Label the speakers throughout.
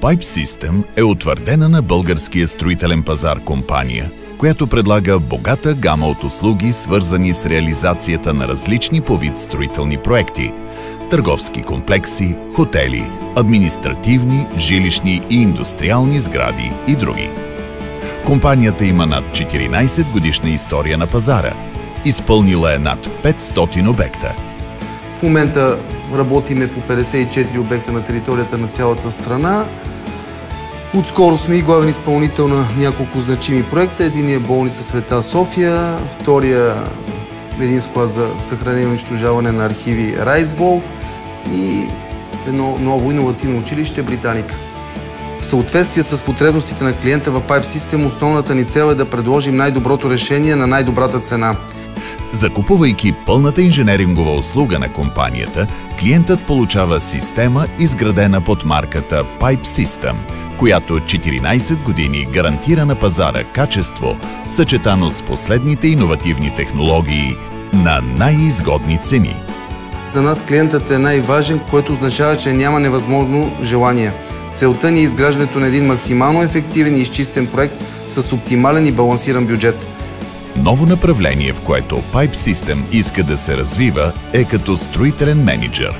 Speaker 1: Pipe System е утвърдена на българския строителен пазар компания, която предлага богата гама от услуги, свързани с реализацията на различни по вид строителни проекти – търговски комплекси, хотели, административни, жилищни и индустриални сгради и други. Компанията има над 14 годишна история на пазара. Изпълнила е над 500 обекта.
Speaker 2: В момента работиме по 54 обекта на територията на цялата страна. Отскоро сме и главен изпълнител на няколко значими проекта. Един е болница Света София, втория един склад за съхранение и унищожаване на архиви Райсволф и едно ново иновативно училище Британика. В съответствие с потребностите на клиента в Pipe System, основната ни цел е да предложим най-доброто решение на най-добрата цена.
Speaker 1: Закупувайки пълната инженерингова услуга на компанията, клиентът получава система, изградена под марката Pipe System, която 14 години гарантира на пазара качество, съчетано с последните иновативни технологии на най-изгодни цени.
Speaker 2: За нас клиентът е най-важен, което означава, че няма невъзможно желание. Целта ни е изграждането на един максимално ефективен и изчистен проект с оптимален и балансиран бюджет.
Speaker 1: Ново направление, в което Pipe System иска да се развива, е като строителен менеджер.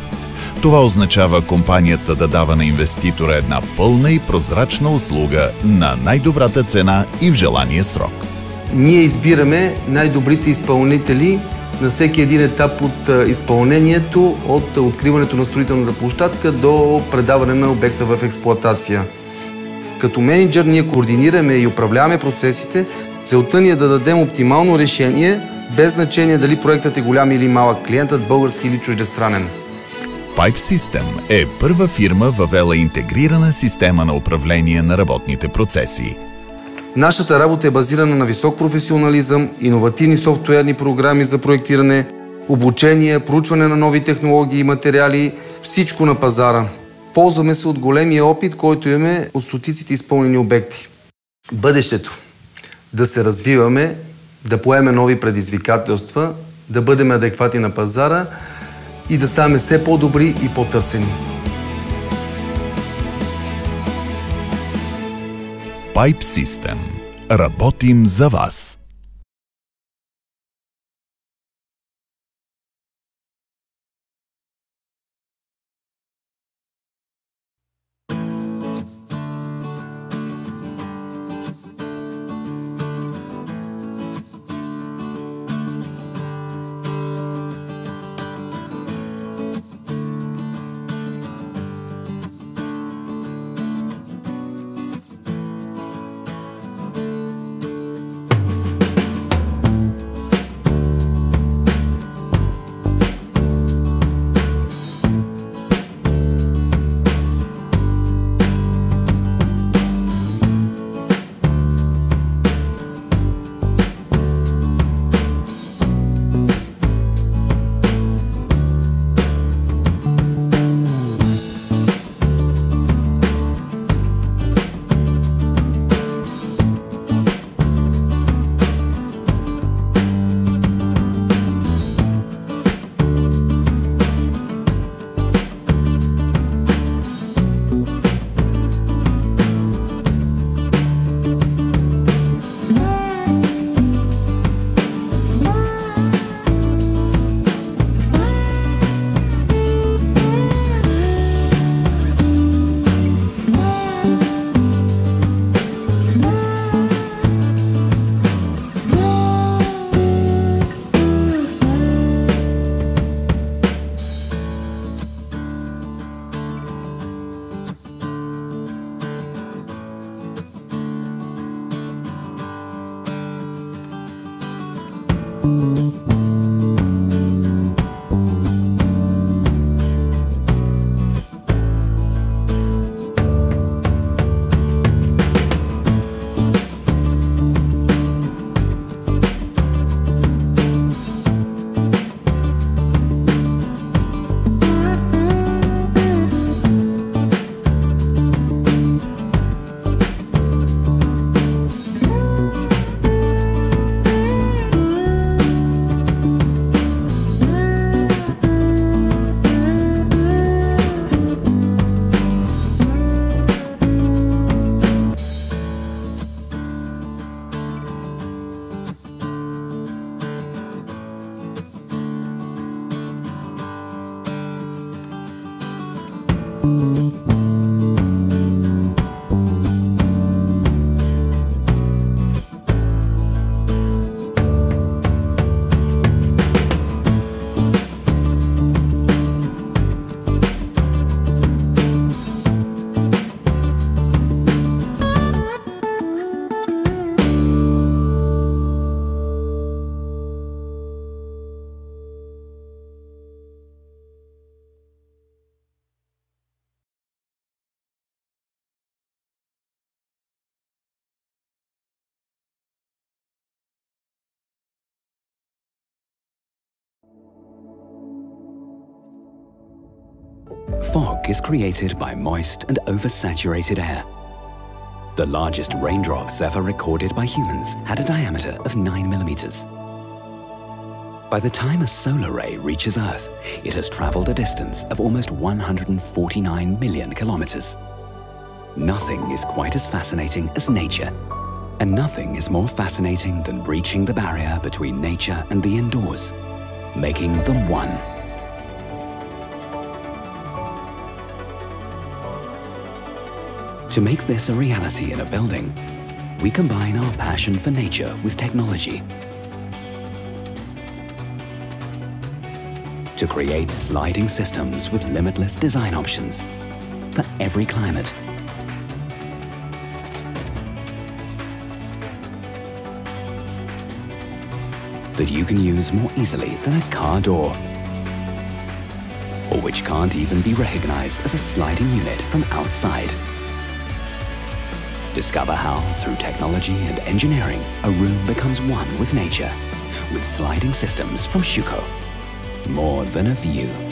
Speaker 1: Това означава компанията да дава на инвеститора една пълна и прозрачна услуга на най-добрата цена и в желания срок.
Speaker 2: Ние избираме най-добрите изпълнители на всеки един етап от изпълнението, от откриването на строителната площадка до предаване на обекта в експлоатация. Като менеджер ние координираме и управляваме процесите. Целта ни е да дадем оптимално решение, без значение дали проектът е голям или малък, клиентът български или чуждестранен.
Speaker 1: Pipe System е първа фирма въвела интегрирана система на управление на работните процеси.
Speaker 2: Нашата работа е базирана на висок професионализъм, иновативни софтуерни програми за проектиране, обучение, проучване на нови технологии и материали, всичко на пазара. Ползваме се от големия опит, който имаме от стотиците изпълнени обекти. Бъдещето. Да се развиваме, да поеме нови предизвикателства, да бъдем адекватни на пазара и да ставаме все по-добри и по-търсени.
Speaker 1: Pipe System. Работим за вас.
Speaker 3: Is created by moist and oversaturated air. The largest raindrops ever recorded by humans had a diameter of 9 millimeters. By the time a solar ray reaches Earth, it has traveled a distance of almost 149 million kilometers. Nothing is quite as fascinating as nature, and nothing is more fascinating than breaching the barrier between nature and the indoors, making them one. To make this a reality in a building, we combine our passion for nature with technology to create sliding systems with limitless design options for every climate. That you can use more easily than a car door or which can't even be recognized as a sliding unit from outside. Discover how, through technology and engineering, a room becomes one with nature, with sliding systems from Shuko. More than a view.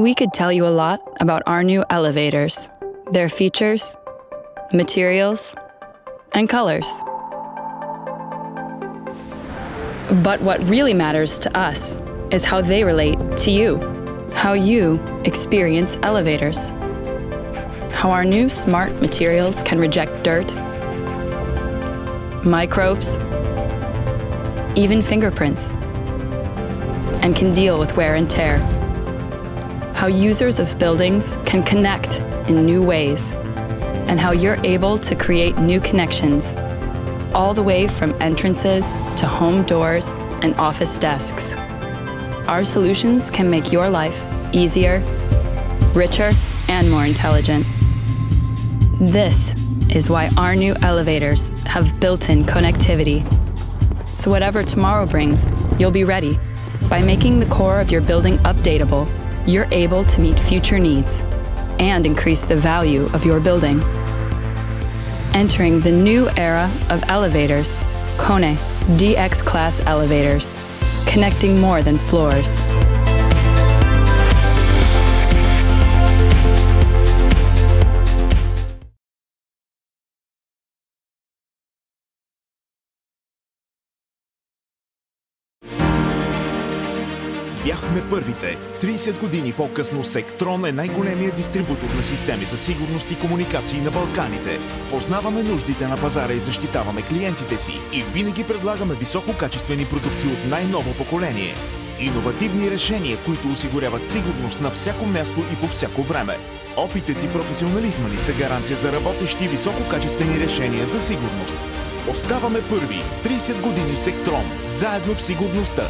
Speaker 4: We could tell you a lot about our new elevators, their features, materials, and colors. But what really matters to us is how they relate to you, how you experience elevators, how our new smart materials can reject dirt, microbes, even fingerprints, and can deal with wear and tear. How users of buildings can connect in new ways, and how you're able to create new connections, all the way from entrances to home doors and office desks. Our solutions can make your life easier, richer, and more intelligent. This is why our new elevators have built-in connectivity. So whatever tomorrow brings, you'll be ready. By making the core of your building updatable, you're able to meet future needs and increase the value of your building. Entering the new era of elevators, Kone DX Class Elevators, connecting more than floors.
Speaker 5: Бяхме първите. 30 години по-късно Сектрон е най-големият дистрибутор на системи за сигурност и комуникации на Балканите. Познаваме нуждите на пазара и защитаваме клиентите си и винаги предлагаме висококачествени продукти от най-ново поколение. Иновативни решения, които осигуряват сигурност на всяко място и по всяко време. Опитът и професионализма ни са гаранция за работещи висококачествени решения за сигурност. Оставаме първи. 30 години Сектрон. Заедно в сигурността.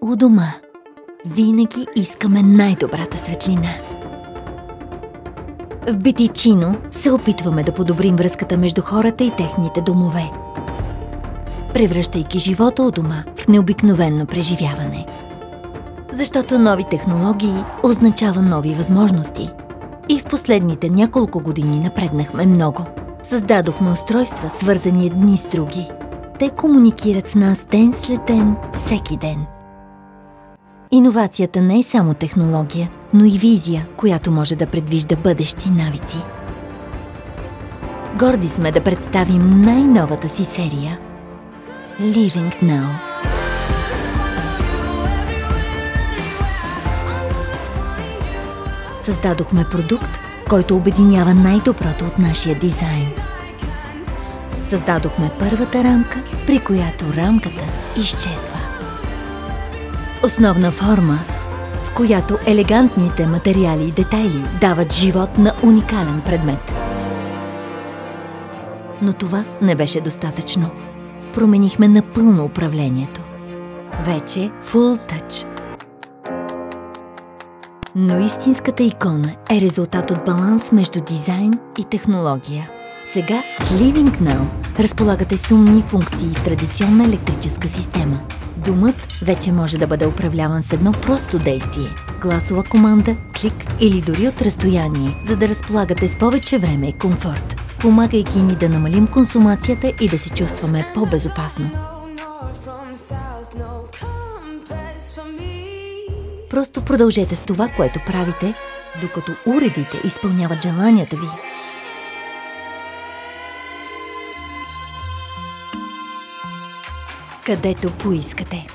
Speaker 6: У дома винаги искаме най-добрата светлина. В Битичино се опитваме да подобрим връзката между хората и техните домове, превръщайки живота у дома в необикновенно преживяване. Защото нови технологии означава нови възможности. И в последните няколко години напреднахме много. Създадохме устройства, свързани едни с други. Те комуникират с нас ден след ден, всеки ден – Иновацията не е само технология, но и визия, която може да предвижда бъдещи навици. Горди сме да представим най-новата си серия Living Now. Създадохме продукт, който обединява най-доброто от нашия дизайн. Създадохме първата рамка, при която рамката изчезва. Основна форма, в която елегантните материали и детайли дават живот на уникален предмет. Но това не беше достатъчно. Променихме напълно управлението. Вече Full Touch. Но истинската икона е резултат от баланс между дизайн и технология. Сега с Living Now разполагате с умни функции в традиционна електрическа система – Думът вече може да бъде управляван с едно просто действие – гласова команда, клик или дори от разстояние, за да разполагате с повече време и комфорт, помагайки ни да намалим консумацията и да се чувстваме по-безопасно. Просто продължете с това, което правите, докато уредите изпълняват желанията ви. Където поискате.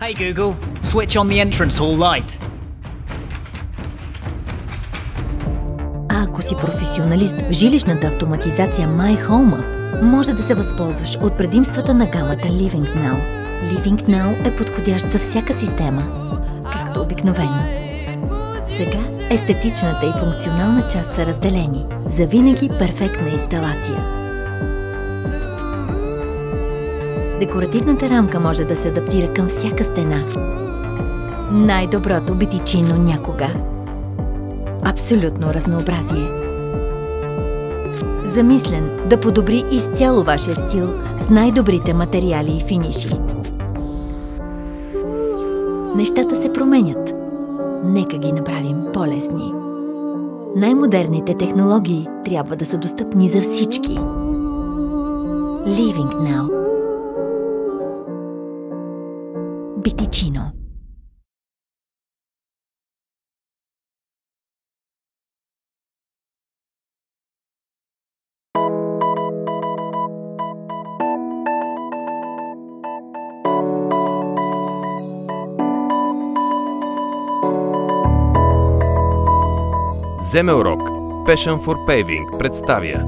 Speaker 7: Hey Google, switch on the entrance hall light.
Speaker 6: А ако си професионалист в жилищната автоматизация My Home Up, може да се възползваш от предимствата на гамата Living Now. Living Now е подходящ за всяка система, както обикновено. Сега естетичната и функционална част са разделени. За винаги перфектна инсталация. Декоративната рамка може да се адаптира към всяка стена. Най-доброто битичино някога. Абсолютно разнообразие. Замислен да подобри изцяло вашия стил с най-добрите материали и финиши. Нещата се променят – Нека ги направим по-лесни. Най-модерните технологии трябва да са достъпни за всички. Living Now Битичино
Speaker 8: Земелрок Passion for Paving представя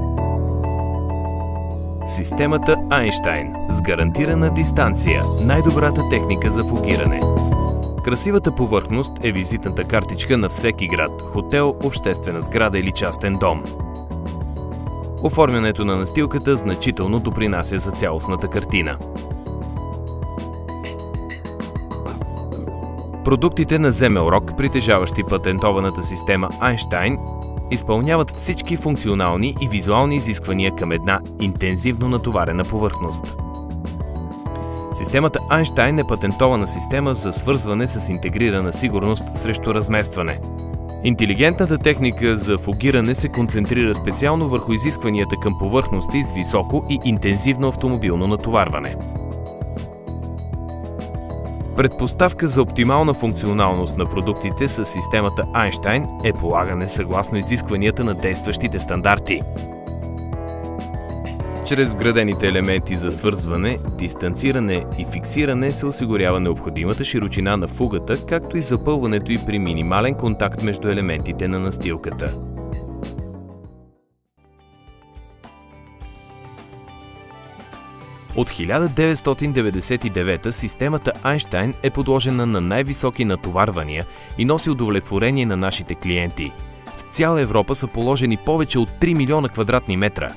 Speaker 8: Системата Айнштайн с гарантирана дистанция най-добрата техника за фугиране. Красивата повърхност е визитната картичка на всеки град, хотел, обществена сграда или частен дом. Оформянето на настилката значително допринася за цялостната картина. Продуктите на Земелрок, притежаващи патентованата система Einstein, изпълняват всички функционални и визуални изисквания към една интензивно натоварена повърхност. Системата Einstein е патентована система за свързване с интегрирана сигурност срещу разместване. Интелигентната техника за фугиране се концентрира специално върху изискванията към повърхности с високо и интензивно автомобилно натоварване. Предпоставка за оптимална функционалност на продуктите с системата Einstein е полагане съгласно изискванията на действащите стандарти. Чрез вградените елементи за свързване, дистанциране и фиксиране се осигурява необходимата широчина на фугата, както и запълването и при минимален контакт между елементите на настилката. От 1999 системата Einstein е подложена на най-високи натоварвания и носи удовлетворение на нашите клиенти. В цяла Европа са положени повече от 3 милиона квадратни метра.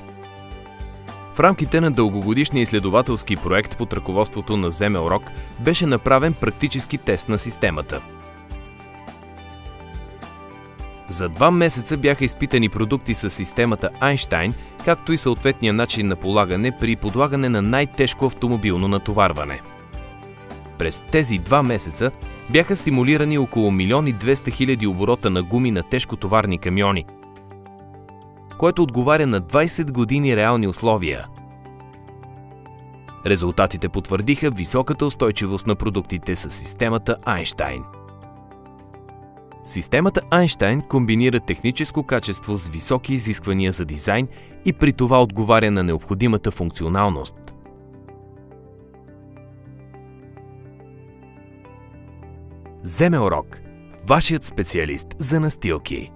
Speaker 8: В рамките на дългогодишния изследователски проект под ръководството на Земелрок беше направен практически тест на системата. За два месеца бяха изпитани продукти с системата Einstein, както и съответния начин на полагане при подлагане на най-тежко автомобилно натоварване. През тези два месеца бяха симулирани около 1 200 000 оборота на гуми на тежкотоварни камиони, което отговаря на 20 години реални условия. Резултатите потвърдиха високата устойчивост на продуктите с системата Einstein. Системата Einstein комбинира техническо качество с високи изисквания за дизайн и при това отговаря на необходимата функционалност. Земеорок – вашият специалист за настилки.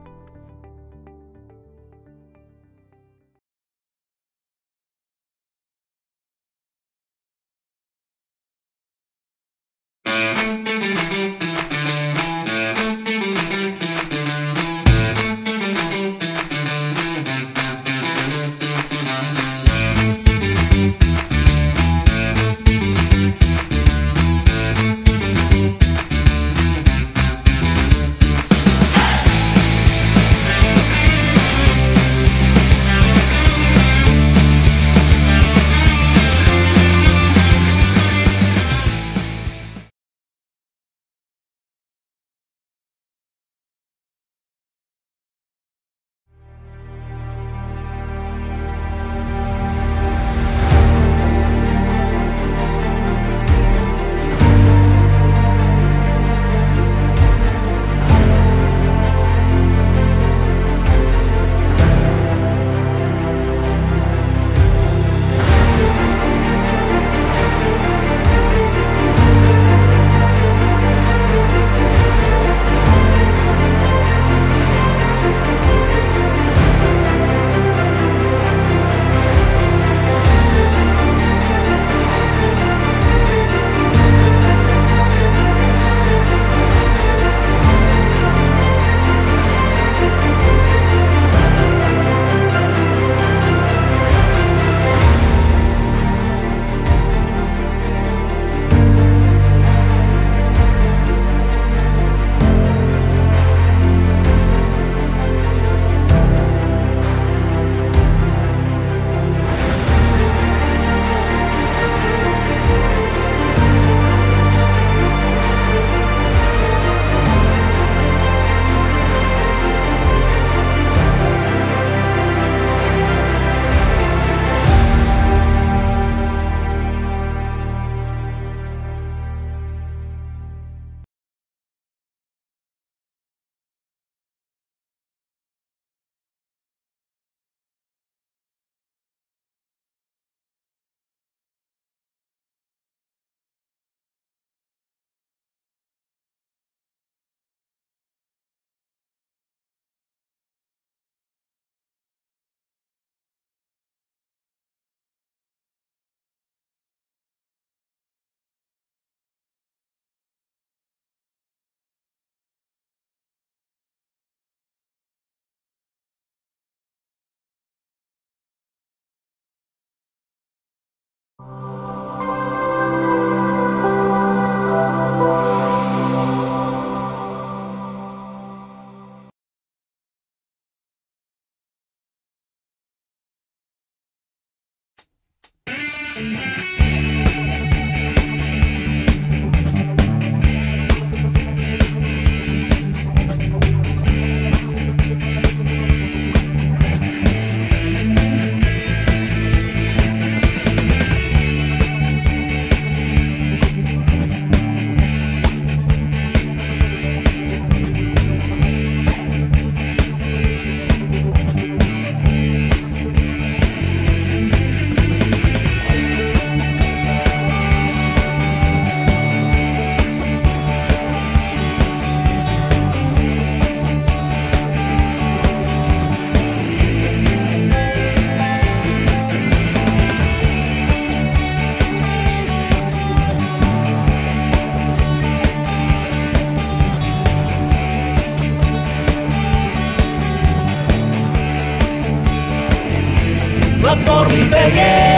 Speaker 8: again.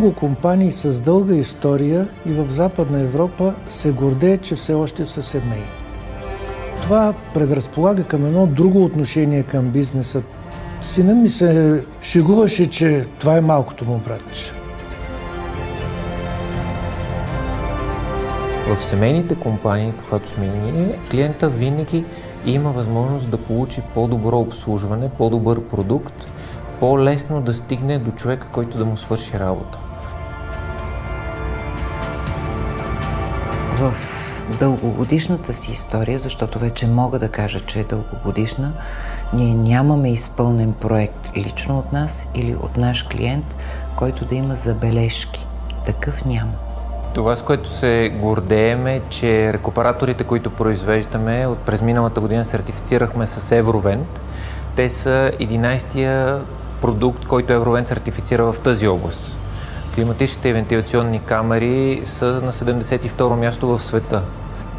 Speaker 9: Много компании с дълга история и в Западна Европа се гордеят, че все още са семейни. Това предразполага към едно друго отношение към бизнеса. Сина ми се шегуваше, че това е малкото му братче.
Speaker 10: В семейните компании, каквато сме ние, клиента винаги има възможност да получи по-добро обслужване, по-добър продукт, по-лесно да стигне до човека, който да му свърши работа.
Speaker 11: В дългогодишната си история, защото вече мога да кажа, че е дългогодишна, ние нямаме изпълнен проект лично от нас или от наш клиент, който да има забележки. Такъв няма.
Speaker 10: Това, с което се гордеем е, че рекуператорите, които произвеждаме, от през миналата година сертифицирахме с Евровент. Те са 11-я продукт, който Евровент сертифицира в тази област. Климатичните и вентилационни камери са на 72-ро място в света.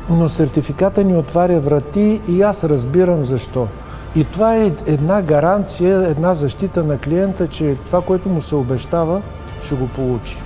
Speaker 9: Но сертификата ни отваря врати и аз разбирам защо. И това е една гаранция, една защита на клиента, че това, което му се обещава, ще го получи.